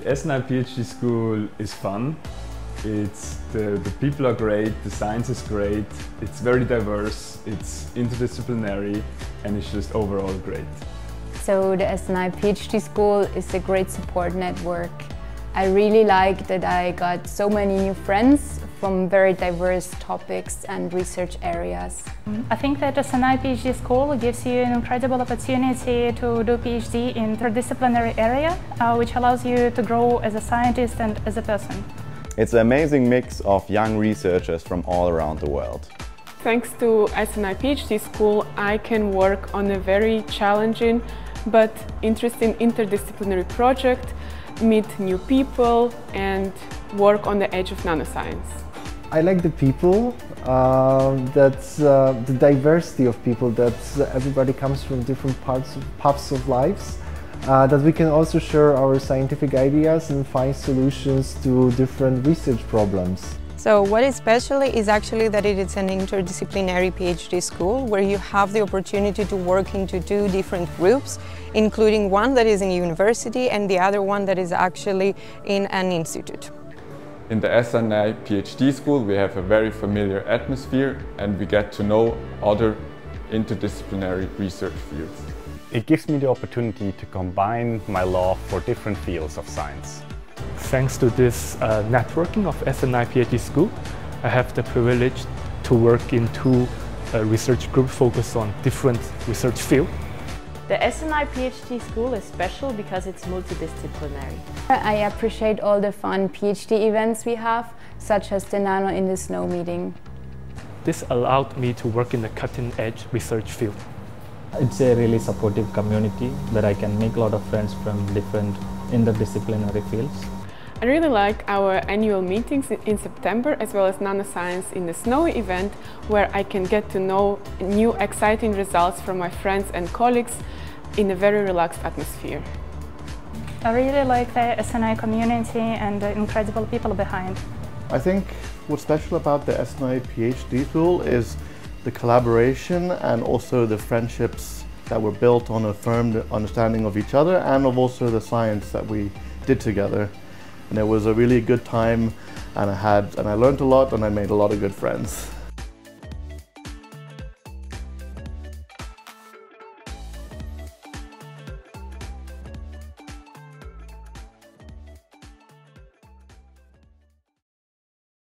SNI PhD school is fun. It's the, the people are great, the science is great, it's very diverse, it's interdisciplinary and it's just overall great. So the SNI PhD school is a great support network. I really like that I got so many new friends from very diverse topics and research areas. I think that SNI PhD school gives you an incredible opportunity to do PhD in interdisciplinary area, uh, which allows you to grow as a scientist and as a person. It's an amazing mix of young researchers from all around the world. Thanks to SNI PhD school, I can work on a very challenging but interesting interdisciplinary project, meet new people and work on the edge of nanoscience. I like the people, uh, that's uh, the diversity of people, that everybody comes from different parts of, paths of lives uh, that we can also share our scientific ideas and find solutions to different research problems. So what is special is actually that it is an interdisciplinary PhD school where you have the opportunity to work into two different groups, including one that is in university and the other one that is actually in an institute. In the SNI PhD school we have a very familiar atmosphere and we get to know other interdisciplinary research fields. It gives me the opportunity to combine my love for different fields of science. Thanks to this uh, networking of SNI PhD school, I have the privilege to work in two uh, research groups focused on different research fields. The SNI PhD school is special because it's multidisciplinary. I appreciate all the fun PhD events we have, such as the Nano in the Snow meeting. This allowed me to work in the cutting-edge research field. It's a really supportive community where I can make a lot of friends from different interdisciplinary fields. I really like our annual meetings in September as well as Nanoscience in the Snowy event where I can get to know new exciting results from my friends and colleagues in a very relaxed atmosphere. I really like the SNI community and the incredible people behind. I think what's special about the SNI PhD school is the collaboration and also the friendships that were built on a firm understanding of each other and of also the science that we did together. And it was a really good time and I had and I learned a lot and I made a lot of good friends.